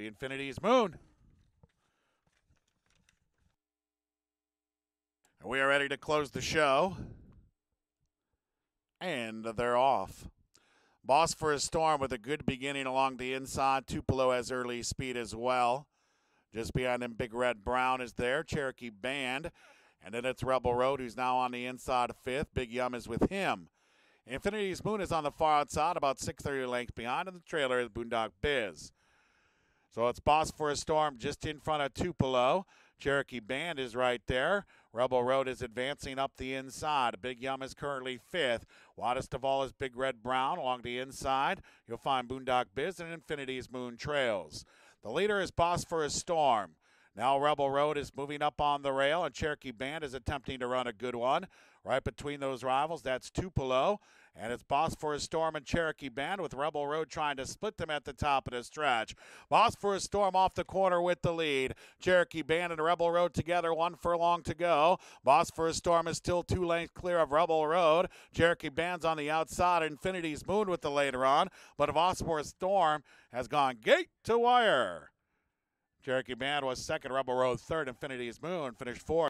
be Infinity's Moon. And we are ready to close the show. And they're off. Boss for a storm with a good beginning along the inside. Tupelo has early speed as well. Just behind him, Big Red Brown is there. Cherokee Band. And then it's Rebel Road, who's now on the inside fifth. Big Yum is with him. Infinity's Moon is on the far outside, about 630 lengths behind, and the trailer is Boondock Biz. So it's Boss for a Storm just in front of Tupelo. Cherokee Band is right there. Rebel Road is advancing up the inside. Big Yum is currently fifth. All is Big Red Brown along the inside. You'll find Boondock Biz and Infinity's Moon Trails. The leader is Boss for a Storm. Now Rebel Road is moving up on the rail, and Cherokee Band is attempting to run a good one. Right between those rivals, that's Tupelo. And it's a Storm and Cherokee Band with Rebel Road trying to split them at the top of the stretch. A Storm off the corner with the lead. Cherokee Band and Rebel Road together, one furlong to go. A Storm is still two lengths clear of Rebel Road. Cherokee Band's on the outside. Infinity's Moon with the later on. But Boss for Storm has gone gate to wire. Cherokee Band was second, Rebel Road third, Infinity's Moon finished fourth.